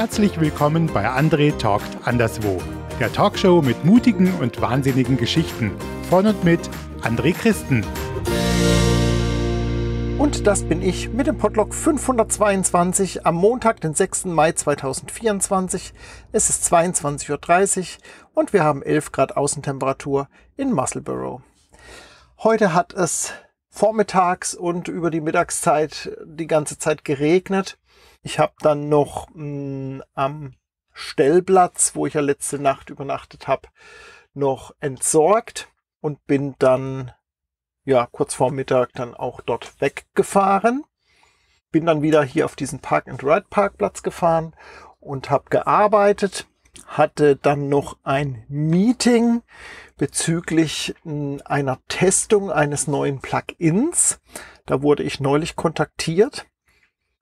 Herzlich willkommen bei André Talkt Anderswo, der Talkshow mit mutigen und wahnsinnigen Geschichten. Von und mit André Christen. Und das bin ich mit dem Podlog 522 am Montag, den 6. Mai 2024. Es ist 22.30 Uhr und wir haben 11 Grad Außentemperatur in Musselborough. Heute hat es vormittags und über die Mittagszeit die ganze Zeit geregnet. Ich habe dann noch mh, mm, am Stellplatz, wo ich ja letzte Nacht übernachtet habe, noch entsorgt und bin dann ja kurz vor Mittag dann auch dort weggefahren. Bin dann wieder hier auf diesen Park and Ride Parkplatz gefahren und habe gearbeitet. Hatte dann noch ein Meeting bezüglich mm, einer Testung eines neuen Plugins. Da wurde ich neulich kontaktiert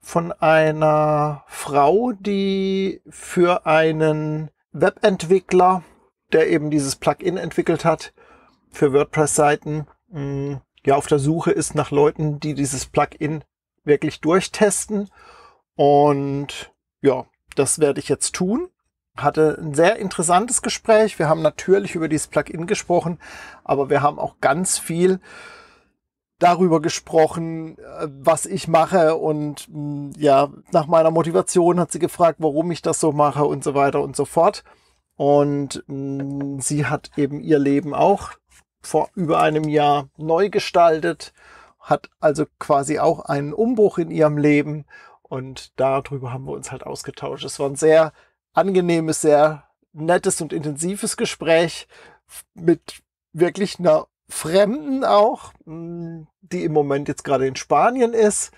von einer Frau, die für einen Webentwickler, der eben dieses Plugin entwickelt hat, für WordPress-Seiten, mm, ja, auf der Suche ist nach Leuten, die dieses Plugin wirklich durchtesten. Und ja, das werde ich jetzt tun. Hatte ein sehr interessantes Gespräch. Wir haben natürlich über dieses Plugin gesprochen, aber wir haben auch ganz viel darüber gesprochen, äh, was ich mache und mm, ja, nach meiner Motivation hat sie gefragt, warum ich das so mache und so weiter und so fort. Und mm, sie hat eben ihr Leben auch vor über einem Jahr neu gestaltet, hat also quasi auch einen Umbruch in ihrem Leben und darüber haben wir uns halt ausgetauscht. Es war ein sehr angenehmes, sehr nettes und intensives Gespräch mit wirklich einer Fremden auch, die im Moment jetzt gerade in Spanien ist,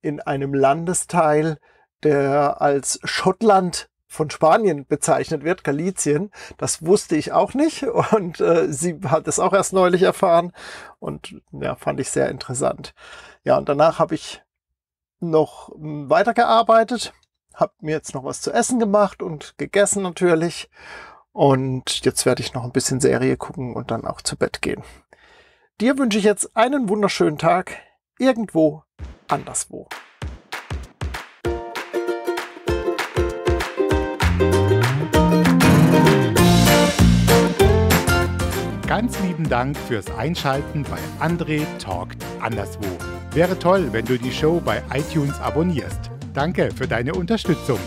in einem Landesteil, der als Schottland von Spanien bezeichnet wird, Galizien. Das wusste ich auch nicht und äh, sie hat es auch erst neulich erfahren und ja, fand ich sehr interessant. Ja, und danach habe ich noch hm, weitergearbeitet, habe mir jetzt noch was zu essen gemacht und gegessen natürlich und jetzt werde ich noch ein bisschen Serie gucken und dann auch zu Bett gehen. Dir wünsche ich jetzt einen wunderschönen Tag irgendwo anderswo. Ganz lieben Dank fürs Einschalten bei André Talkt Anderswo. Wäre toll, wenn du die Show bei iTunes abonnierst. Danke für deine Unterstützung.